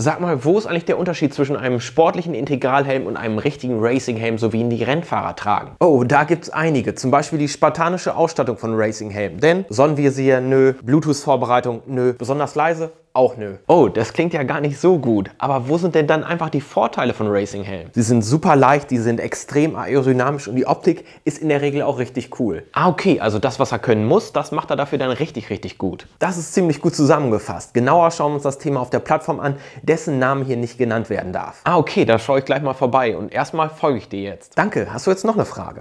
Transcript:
Sag mal, wo ist eigentlich der Unterschied zwischen einem sportlichen Integralhelm und einem richtigen Racinghelm, so wie ihn die Rennfahrer tragen? Oh, da gibt's einige. Zum Beispiel die spartanische Ausstattung von Racinghelm. Denn Sonnenvisier, nö. Bluetooth-Vorbereitung, nö. Besonders leise, auch nö. Oh, das klingt ja gar nicht so gut. Aber wo sind denn dann einfach die Vorteile von Racing Helm? Sie sind super leicht, die sind extrem aerodynamisch und die Optik ist in der Regel auch richtig cool. Ah, okay, also das, was er können muss, das macht er dafür dann richtig, richtig gut. Das ist ziemlich gut zusammengefasst. Genauer schauen wir uns das Thema auf der Plattform an, dessen Name hier nicht genannt werden darf. Ah, okay, da schaue ich gleich mal vorbei und erstmal folge ich dir jetzt. Danke, hast du jetzt noch eine Frage?